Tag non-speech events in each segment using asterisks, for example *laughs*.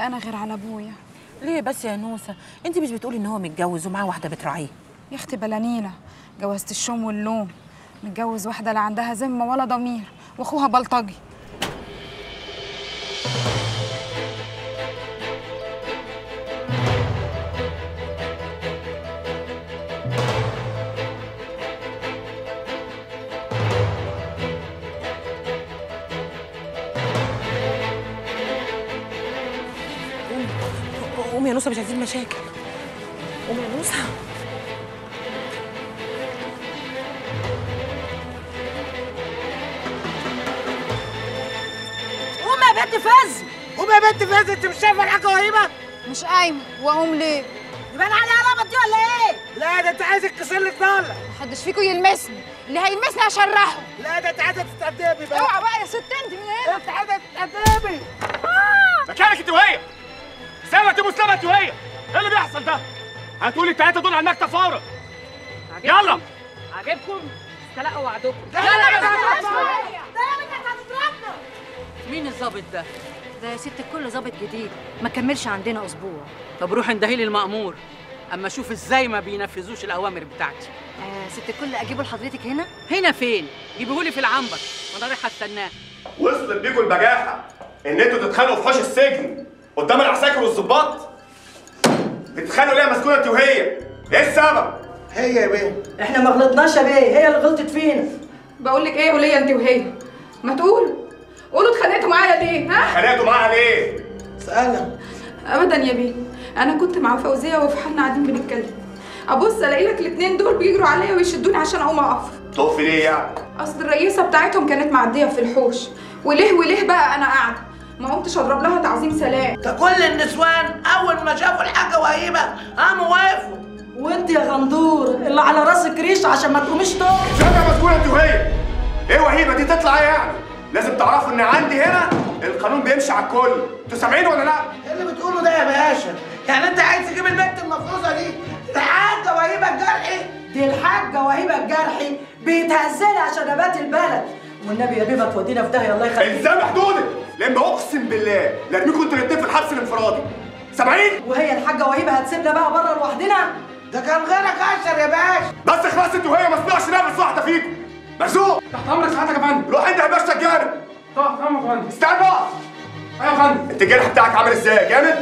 أنا غير على أبويا. ليه بس يا نوسة؟ أنت مش بتقولي إن هو متجوز ومعاه واحدة بتراعيه. يا أختي بلانينا جوزت الشوم واللوم. متجوز واحدة لا عندها ذمة ولا ضمير وأخوها بلطجي. نوسه مش عايزين مشاكل. قومي يا نوسه قوم يا بنت فز قوم يا بنت فز انت مش شايفة الحاجة وهيبه مش قايمة. واقوم ليه؟ يبان عليها علامه دي ولا إيه؟ لا ده انت عايزك تكسر لك ضهرك محدش فيكم يلمسني. اللي هيلمسني هشرحه. لا ده انت عايزة تتأدبي بقى. اوعى بقى يا ست انت من هنا. انت عايزة تتأدبي. مكانك انت وهي. سابت مسلمة انت وهي إيه اللي بيحصل ده؟ هتقولي التلاتة دول على المكتب فورا يلا عاجبكم؟ استلقوا وعدكم مين الظابط ده؟ ده يا ست الكل ظابط جديد ما كملش عندنا أسبوع طب روح اندهيلي المأمور اما أشوف إزاي ما بينفذوش الاوامر بتاعتي آه ست الكل اجيبه لحضرتك هنا هنا فين؟ جيبهولي في العنبر وأنا رايحه استناه وصلت بيكوا البجاحة ان أنتوا تتخانقوا في حوش السجن قدام العساكر والظباط؟ بتتخانقوا ليه يا مسكونة انت وهي؟ إيه السبب؟ هي يا بيه. إحنا ما غلطناش يا بيه هي اللي غلطت فينا. بقول لك إيه وليا انت وهي. ما تقولوا قولوا اتخانقتوا معايا ليه؟ ها؟ خانقتوا معاها ليه؟ اسألها ابدا يا بيه. أنا كنت مع فوزية وفحنا قاعدين بنتكلم. أبص ألاقي لك الاتنين دول بيجروا عليا ويشدوني عشان أقوم أقف. تقفي ليه يعني؟ أصل الرئيسة بتاعتهم كانت معدية في الحوش. وليه وليه بقى أنا قاعدة؟ ما قمتش اضرب لها تعظيم سلام. ده كل النسوان اول ما شافوا الحاجة وهيبة قاموا وقفوا. وانت يا غندور اللي على راسك ريش عشان ما تقوميش تقف. يا مسكونة انت وهي؟ إيه وهيبة دي تطلع إيه يعني؟ لازم تعرفوا ان عندي هنا القانون بيمشي على الكل. أنتوا سامعين ولا لا؟ إيه اللي بتقوله ده يا باشا؟ يعني انت عايز تجيب البنت المفروسه دي؟ الحاجة وهيبة الجرحي. دي الحاجة وهيبة الجرحي. بيتهزلي عشان ابات البلد. والنبي يا بيه ما تودينا في داهية الله يخليك. إلزام حدودك. لأن أقسم بالله لارميكم أنتوا الاتنين في الحبس الانفرادي. سامعين؟ وهي الحاجة وهيبة هتسيبنا بقى بره لوحدنا. ده كان غيرك اشر يا باشا. بس خلاص أنتوا وهي ما اسمعش نفس واحدة فيكم. مرزوق تحت أمرك ساعتك يا فندم. روح انت يا باشا الجانب. تحت أمرك يا فندم. استنى. بقى أيوه يا فندم. انت الجرح بتاعك عامل إزاي؟ جامد؟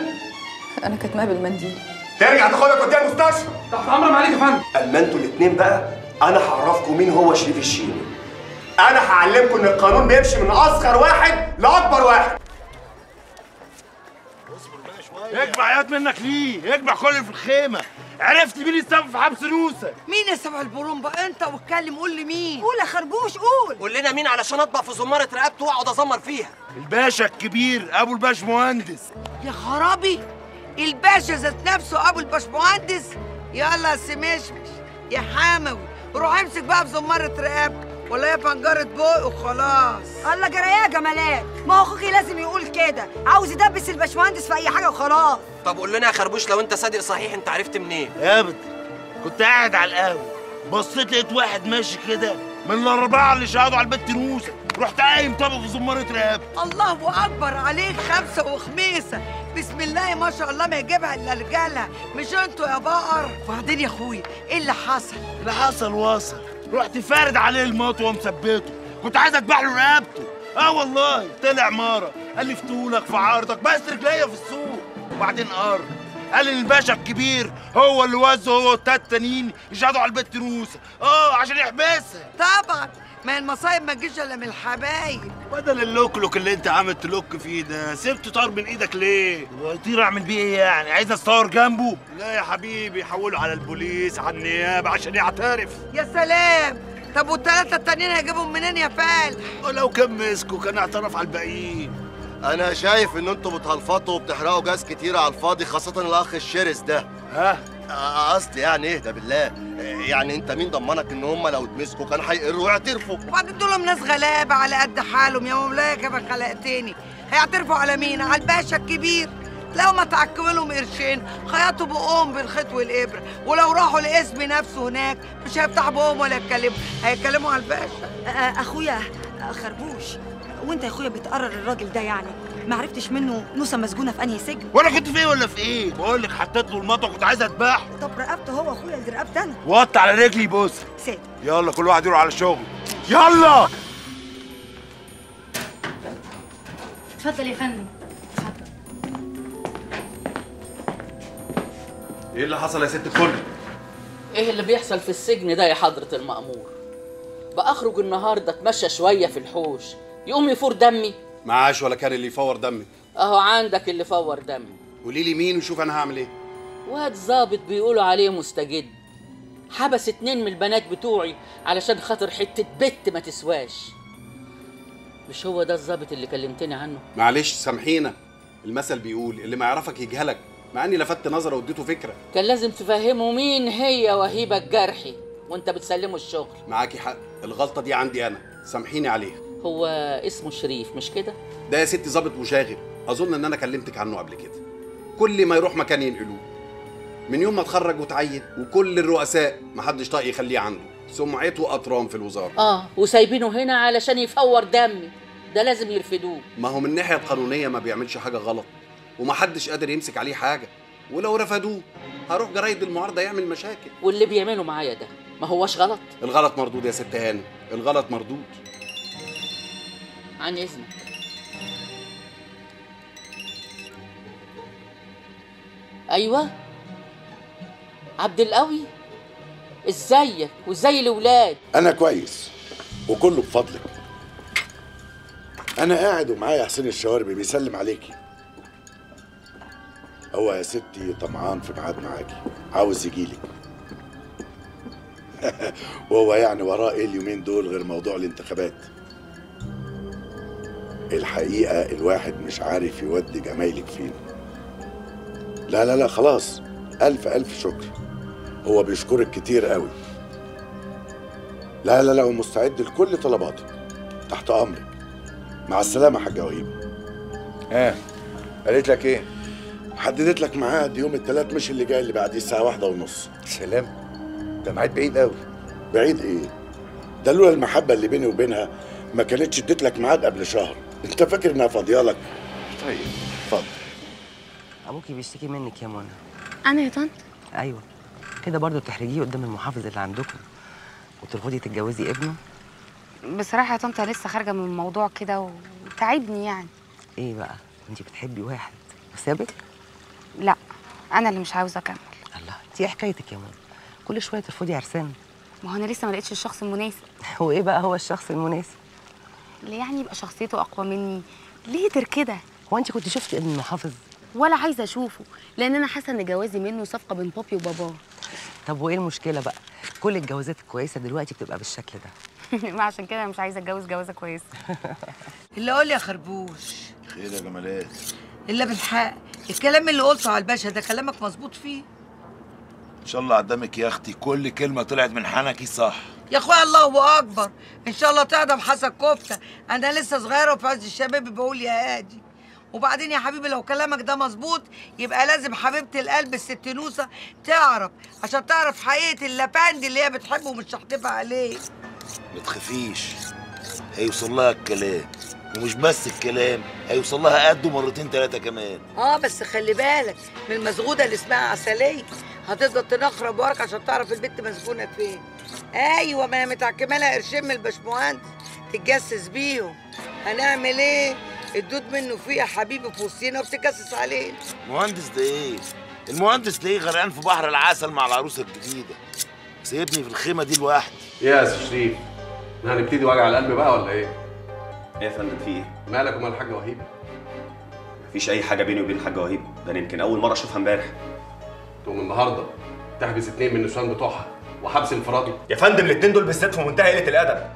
أنا كاتماه بالمنديل ترجع تاخدها توديها المستشفى. تحت أمر معاليك يا فندم. اما أنتوا الاثنين بقى أنا هعرفكم مين هو شريف الشيني أنا هعلمكم ان القانون بيمشي من اصغر واحد لاكبر واحد. اجمع ياد منك ليه؟ اجمع كل اللي في الخيمة. عرفت مين السبب في حبس نوسة؟ مين السبع البرومبا؟ انت واتكلم قول لي مين. قول يا خربوش قول. قول لنا مين علشان اطبع في زمارة رقبته واقعد ازمر فيها. الباشا الكبير ابو الباش مهندس. يا خرابي الباشا ذات نفسه ابو الباشمهندس يلا يا سمشمش يا حموي روح امسك بقى في زمارة رقبتك. ولا هي بنجره بوق وخلاص. الله جرايه يا جمالات؟ ما هو أخوكي لازم يقول كده. عاوز يدبس الباشمهندس في أي حاجة وخلاص. طب قول لنا يا خربوش لو أنت صادق صحيح أنت عرفت منين؟ يا ابدا كنت قاعد على القهوة بصيت لقيت واحد ماشي كده من الأربعة اللي شهدوا على البت نوسة رحت قايم طبق في زمارة رقبته الله أكبر عليك خمسة وخميسة. بسم الله ما شاء الله ما يجيبها إلا رجالها مش أنتوا يا بقر؟ وبعدين يا اخويا إيه اللي حصل؟ اللي حصل وصل رحت فارد عليه المطوة ومثبته كنت عايز اذبح له رقبته. آه والله. طلع مارة قال لي فتولك في عرضك. بس رجليا في السوق. وبعدين قر قال ان الباشا الكبير هو اللي وزه هو والتلات التانيين يشهدوا على البت نوسة. آه عشان يحبسها. طبعا. ما هي المصايب ما تجيش إلا من الحبايب بدل اللوكلوك اللي أنت عامل تلوك فيه ده سبته طار من إيدك ليه؟ ويطير أعمل بيه إيه يعني؟ عايز اصور جنبه؟ لا يا حبيبي حوله على البوليس على النيابة عشان يعترف يا سلام طب والثلاثه التانيين هيجيبهم منين يا فالح ولو كان مسكه كان اعترف على الباقيين أنا شايف إن أنتوا بتهلفطوا وبتحرقوا جاز كتير على الفاضي خاصة الأخ الشرس ده ها؟ قصدي يعني اهدى بالله. آه، يعني أنت مين ضمنك إن هم لو اتمسكوا كانوا هيقروا ويعترفوا وبعدين دول ناس غلابة على قد حالهم. يا مولاي كيف خلقتني. هيعترفوا على مين؟ على الباشا الكبير. لو ما تعكموا لهم قرشين خيطوا بقهم بالخيط والابره ولو راحوا لاسم نفسه هناك مش هيفتحوا بقهم ولا يتكلموا. هيتكلموا على الباشا. اخويا خربوش وانت يا اخويا بتقرر الراجل ده يعني؟ ما عرفتش منه نوسه مسجونة في انهي سجن؟ وأنا كنت في إيه ولا في إيه؟ بقول لك حطيت له المطوه كنت عايز اذبحه. طب رقبته هو اخويا دي رقبتي أنا. وقط على رجلي بص. سيد يلا كل واحد يروح على شغله. يلا! اتفضل يا فندم. إيه اللي حصل يا ست الكل؟ إيه اللي بيحصل في السجن ده يا حضرة المأمور؟ بأخرج النهاردة أتمشى شوية في الحوش. يقوم يفور دمي. معاش ولا كان اللي يفور دمك أهو عندك اللي فور دمي. قولي لي مين وشوف أنا هعمل إيه؟ واد ظابط بيقولوا عليه مستجد. حبس اتنين من البنات بتوعي علشان خاطر حتة بت ما تسواش. مش هو ده الظابط اللي كلمتني عنه؟ معلش سامحينا. المثل بيقول اللي ما يعرفك يجهلك مع إني لفت نظرة واديته فكرة. كان لازم تفهمه مين هي وهيبة الجرحي وأنت بتسلمه الشغل. معاكي حق. الغلطة دي عندي أنا. سامحيني عليها. هو اسمه شريف مش كده؟ ده يا ستي ظابط مشاغب. أظن إن أنا كلمتك عنه قبل كده. كل ما يروح مكان ينقلوه. من يوم ما اتخرج وتعين وكل الرؤساء محدش طايق يخليه عنده. سمعته اطرام في الوزارة. آه وسايبينه هنا علشان يفور دمي. ده لازم يرفدوه. ما هو من الناحية القانونية ما بيعملش حاجة غلط. ومحدش قادر يمسك عليه حاجة. ولو رفضوه هروح جرايد المعارضة يعمل مشاكل. واللي بيعمله معايا ده ما هوش غلط؟ الغلط مردود يا ست هانم. الغلط مردود. عن اذنك أيوه. عبد القوي. إزيك؟ وازاي الأولاد. أنا كويس. وكله بفضلك. أنا قاعد ومعايا حسين الشواربي بيسلم عليكي. هو يا ستي طمعان في ميعاد معاكي. عاوز يجيلك. *laughs* وهو يعني وراه إيه اليومين دول غير موضوع الانتخابات؟ الحقيقة الواحد مش عارف يودي جمايلك فين. لا لا لا خلاص. ألف ألف شكر. هو بيشكرك كتير قوي. لا لا لا ومستعد لكل طلباتك. تحت أمرك. مع السلامة يا حاجة وهيب. آه قالت لك إيه؟ حددت لك ميعاد يوم الثلاث مش اللي جاي اللي بعديه الساعة واحدة ونص. سلام. ده ميعاد بعيد قوي. بعيد إيه؟ ده لولا المحبة اللي بيني وبينها ما كانتش اديت لك ميعاد قبل شهر. انت فاكر انها فاضية؟ لك طيب اتفضل. ابوكي بيشتكي منك يا منى. أنا يا طنط؟ أيوه. كده برضو تحرجيه قدام المحافظ اللي عندكم. وترفضي تتجوزي ابنه؟ بصراحة يا طنط لسه خارجة من موضوع كده وتعبني يعني. إيه بقى؟ أنت بتحبي واحد. وسابك لا أنا اللي مش عاوزة أكمل. الله دي إيه حكايتك يا منى. كل شوية ترفضي عرسان. ما هو أنا لسه ما لقيتش الشخص المناسب. هو إيه بقى هو الشخص المناسب؟ اللي يعني يبقى شخصيته أقوى مني؟ ليه كده؟ هو أنت كنت شفتي ابن المحافظ ولا عايزة أشوفه لأن أنا حاسة إن جوازي منه صفقة بين بابي وباباه. طب وإيه المشكلة بقى؟ كل الجوازات الكويسة دلوقتي بتبقى بالشكل ده. *laughs* ما عشان كده مش عايزة أتجوز جوازة كويسة. *laughs* اللي قول يا خربوش. خير يا جمالات. إلا بالحق. الكلام اللي قلته على الباشا ده كلامك مظبوط فيه؟ إن شاء الله قدامك يا أختي. كل كلمة طلعت من حنكي صح. يا أخويا الله أكبر. إن شاء الله تعدم حسن كفتة. أنا لسه صغيرة وفي عز الشباب بقول يا هادي. وبعدين يا حبيبي لو كلامك ده مظبوط يبقى لازم حبيبة القلب الست نوسه تعرف. عشان تعرف حقيقة اللباند اللي هي بتحبه ومش هتحتفى عليه. ما تخافيش. هيوصل لها الكلام. ومش بس الكلام هيوصل لها قده مرتين ثلاثة كمان. آه بس خلي بالك من المسغوده اللي اسمها عسلية. هتفضل تنخرب وراك عشان تعرف البت مسجونه فين. أيوه ما هي متعكمه لها قرشين من الباشمهندس. تتجسس بيهم. هنعمل إيه؟ الدود منه فيه يا حبيبي في وسطينا وبتتجسس علينا مهندس ده إيه؟ المهندس تلاقيه غرقان في بحر العسل مع العروسة الجديدة؟ سيبني في الخيمة دي لوحدي. يا سي شريف هنبتدي وجع القلب بقى ولا إيه؟ إيه يا فندم في إيه؟ مالك ومال الحاج وهيب؟ مفيش أي حاجة بيني وبين الحاج وهيب ده أنا يمكن أول مرة أشوفها إمبارح. تقوم النهارده تحبس اتنين من النسوان بتوعها وحبس انفرادي. يا فندم الاتنين دول بالذات في منتهى قلة الأدب.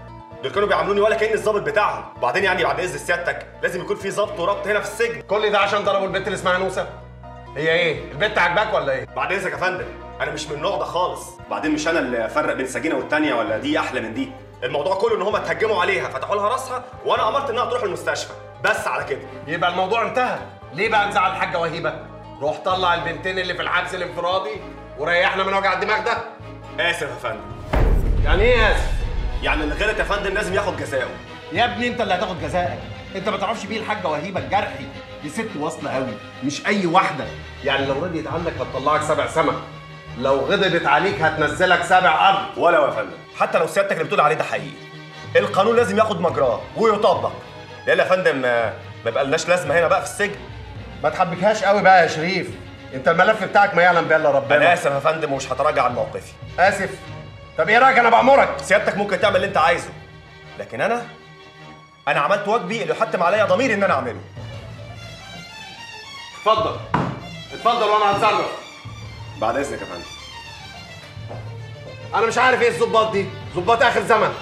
دول كانوا بيعاملوني ولا كأني الظابط بتاعهم. وبعدين يعني بعد إذن سيادتك لازم يكون في ظبط وربط هنا في السجن. كل ده عشان ضربوا البنت اللي اسمها نوسة. هي إيه؟ البنت عاجباك ولا إيه؟ بعد إذنك يا فندم أنا مش من النوع ده خالص. بعدين مش أنا اللي أفرق بين سجينة والتانية ولا دي أحلى من دي؟ الموضوع كله إن هم اتهجموا عليها فتحوا لها راسها وأنا أمرت إنها تروح المستشفى. بس على كده. يبقى الموضوع انتهى. ليه بقى نزعل الحاجة وهيبة؟ روح طلع البنتين اللي في الحبس الانفرادي وريحنا من وجع الدماغ ده. آسف يا فندم. يعني إيه آسف؟ يعني اللي غلط يا فندم لازم ياخد جزاؤه يا ابني أنت اللي هتاخد جزائك. أنت ما تعرفش بيه الحاجة وهيبة الجرحي دي ست واصله قوي. مش أي واحدة. يعني لو رضيت عنك هتطلعك سبع سما. لو غضبت عليك هتنزلك سبع أرض. ولا يا فندم. حتى لو سيادتك اللي بتقول عليه ده حقيقي. القانون لازم ياخد مجراه ويطبق. لأن يا فندم آه، ما يبقالناش لازمة هنا بقى في السجن. ما تحبكهاش قوي بقى يا شريف. انت الملف بتاعك ما يعلم بيه إلا ربنا. أنا آسف يا فندم ومش هتراجع عن موقفي. آسف. طب إيه رأيك؟ أنا بأمرك. سيادتك ممكن تعمل اللي أنت عايزه. لكن أنا؟ أنا عملت واجبي اللي يحتم عليا ضميري إن أنا أعمله. اتفضل. اتفضل وأنا هتصرف. بعد إذنك يا فندم. أنا مش عارف إيه الظباط دي. ظباط آخر زمن.